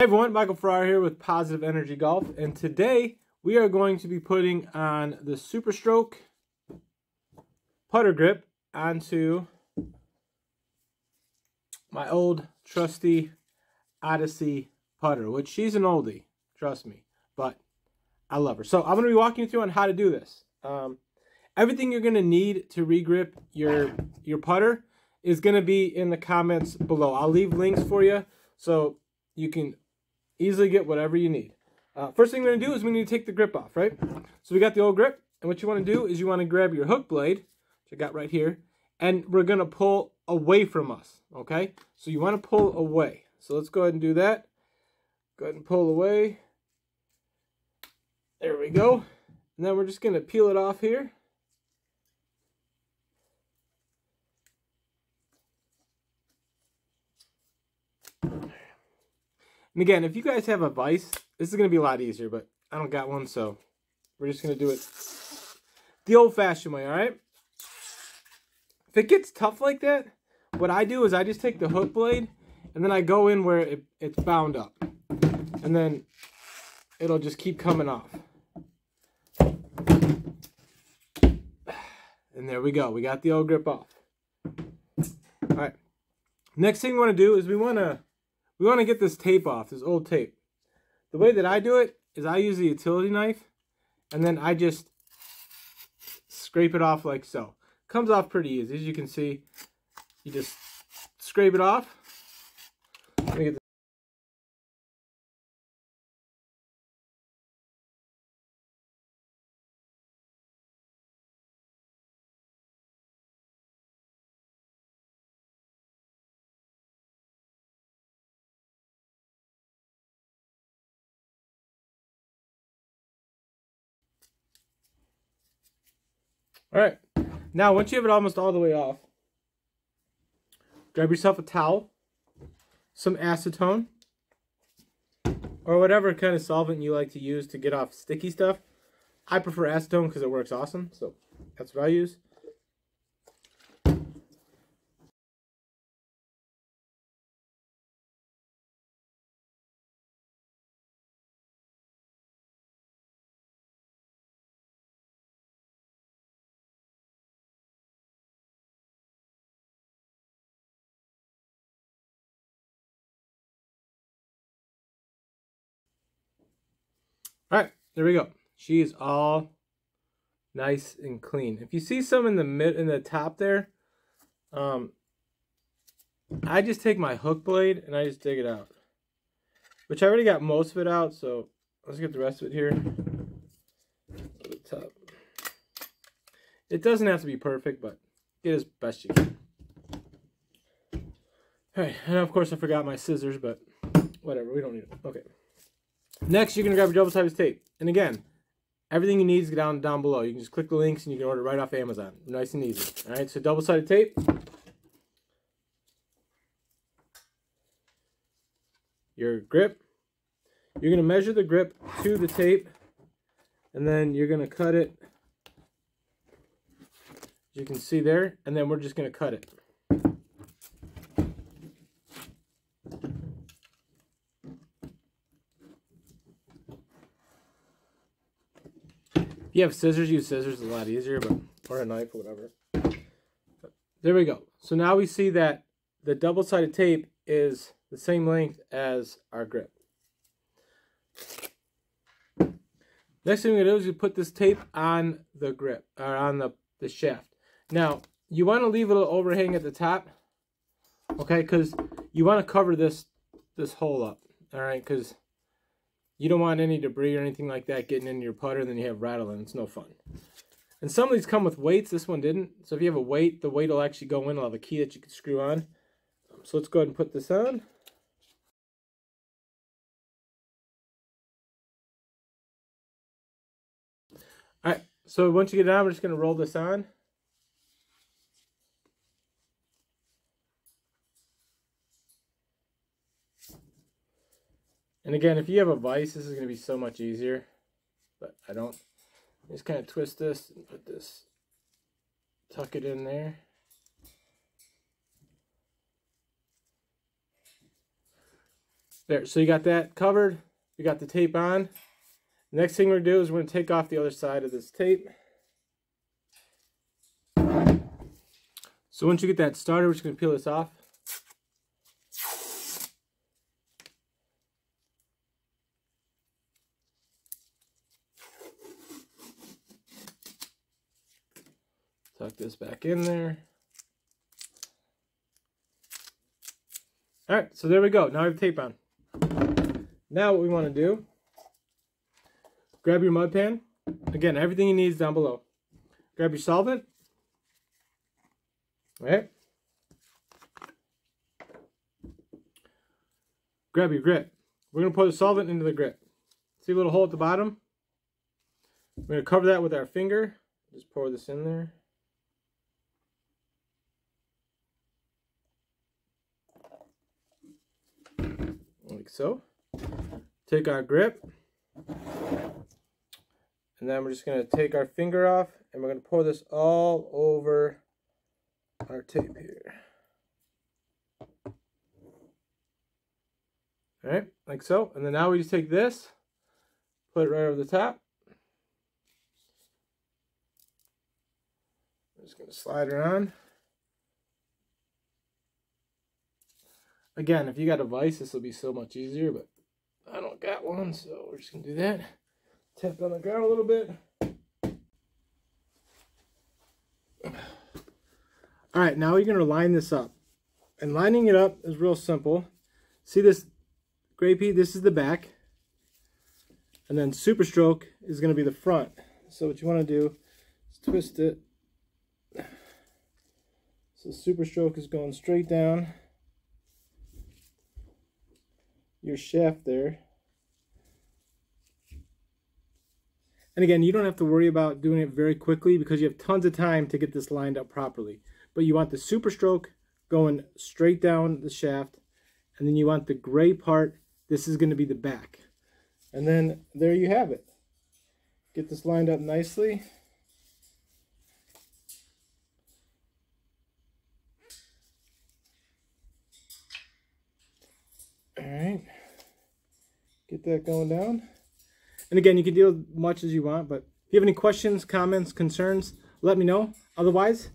Hey everyone, Michael Ferrara here with Positive Energy Golf, and today we are going to be putting on the Super Stroke putter grip onto my old trusty Odyssey putter, which she's an oldie, trust me, but I love her. So I'm going to be walking you through on how to do this. Um, everything you're going to need to regrip your your putter is going to be in the comments below. I'll leave links for you so you can easily get whatever you need. Uh, first thing we're going to do is we need to take the grip off, right? So we got the old grip, and what you want to do is you want to grab your hook blade, which I got right here, and we're going to pull away from us, okay? So you want to pull away. So let's go ahead and do that. Go ahead and pull away. There we go. And then we're just going to peel it off here. And again, if you guys have a vise, this is going to be a lot easier, but I don't got one, so we're just going to do it the old-fashioned way, all right? If it gets tough like that, what I do is I just take the hook blade, and then I go in where it, it's bound up. And then it'll just keep coming off. And there we go. We got the old grip off. All right. Next thing we want to do is we want to we want to get this tape off, this old tape. The way that I do it is I use a utility knife and then I just scrape it off like so. Comes off pretty easy. As you can see, you just scrape it off. All right. Now, once you have it almost all the way off, grab yourself a towel, some acetone, or whatever kind of solvent you like to use to get off sticky stuff. I prefer acetone because it works awesome, so that's what I use. All right, there we go. She is all nice and clean. If you see some in the mid in the top there, um, I just take my hook blade and I just dig it out. Which I already got most of it out, so let's get the rest of it here. The top. It doesn't have to be perfect, but get as best you can. Alright, and of course I forgot my scissors, but whatever, we don't need them. Okay. Next, you're going to grab your double-sided tape. And again, everything you need is down, down below. You can just click the links and you can order right off Amazon. Nice and easy. All right, so double-sided tape. Your grip. You're going to measure the grip to the tape. And then you're going to cut it. As you can see there. And then we're just going to cut it. You have scissors, use scissors. a lot easier, but or a knife or whatever. But there we go. So now we see that the double-sided tape is the same length as our grip. Next thing we're going to do is you put this tape on the grip, or on the, the shaft. Now, you want to leave a little overhang at the top, okay, because you want to cover this this hole up, all right, because you don't want any debris or anything like that getting into your putter and then you have rattling. It's no fun. And some of these come with weights. This one didn't. So if you have a weight, the weight will actually go in. It'll have a key that you can screw on. So let's go ahead and put this on. Alright, so once you get it on, we're just going to roll this on. And again, if you have a vise, this is going to be so much easier. But I don't. Just kind of twist this and put this, tuck it in there. There, so you got that covered. You got the tape on. Next thing we're gonna do is we're gonna take off the other side of this tape. So once you get that started, we're just gonna peel this off. Tuck this back in there. All right, so there we go. Now I have tape on. Now what we want to do, grab your mud pan. Again, everything you need is down below. Grab your solvent. All right. Grab your grit. We're going to pour the solvent into the grit. See a little hole at the bottom? We're going to cover that with our finger. Just pour this in there. Like so. Take our grip. And then we're just going to take our finger off and we're going to pour this all over our tape here. Alright, like so. And then now we just take this, put it right over the top. I'm just going to slide it on. Again, if you got a vise, this will be so much easier, but I don't got one, so we're just going to do that. Tap on the ground a little bit. All right, now you're going to line this up. And lining it up is real simple. See this gray pea? This is the back. And then super stroke is going to be the front. So what you want to do is twist it. So super stroke is going straight down your shaft there. And again, you don't have to worry about doing it very quickly because you have tons of time to get this lined up properly. But you want the super stroke going straight down the shaft. And then you want the gray part. This is going to be the back. And then there you have it. Get this lined up nicely. All right. That going down. And again, you can deal as much as you want, but if you have any questions, comments, concerns, let me know. Otherwise,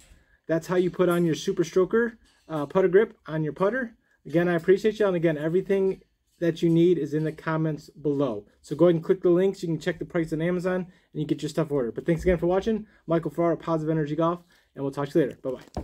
that's how you put on your Super Stroker uh, putter grip on your putter. Again, I appreciate you. And again, everything that you need is in the comments below. So go ahead and click the links. You can check the price on Amazon and you get your stuff ordered. But thanks again for watching. Michael Ferrara, Positive Energy Golf, and we'll talk to you later. Bye-bye.